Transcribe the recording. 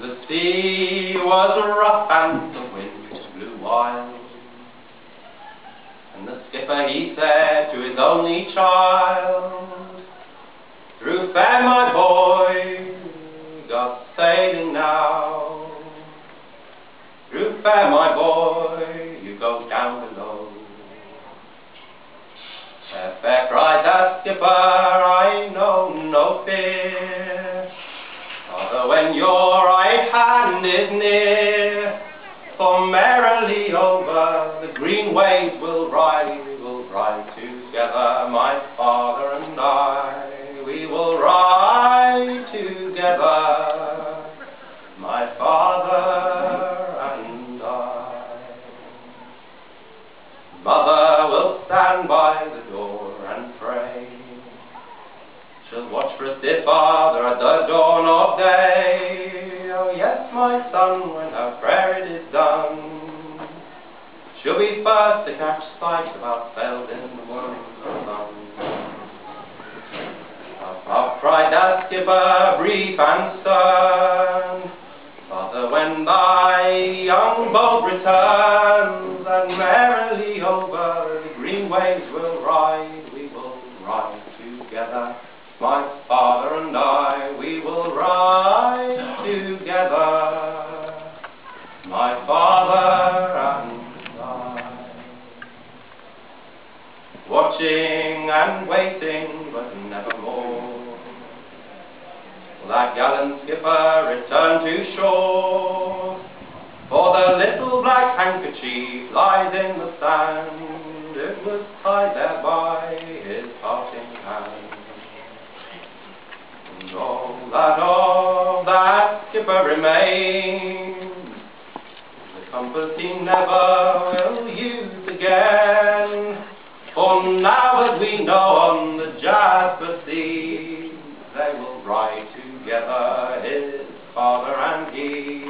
The sea was rough and the wind blew wild. And the skipper he said to his only child, Through fair my boy, go sailing now. Through fair my boy, you go down below. Fair, fair cried the skipper, I know no fear. Father, when your right hand is near, for merrily over the green waves we'll ride, we'll ride together, my father and I. We will ride together, my father and I. Mother will stand by the door and pray. She'll watch for us, dear father, at the dawn of day. Yes, my son, when her prayer it is done, she'll be first to catch sight of our sails in the morning sun. Up, cried the skipper, brief and Watching and waiting, but never more. That gallant skipper returned to shore, for the little black handkerchief lies in the sand. It was tied there by his parting hand. And all that of that skipper remains, the compass he never will use again. Will ride together, his father and he.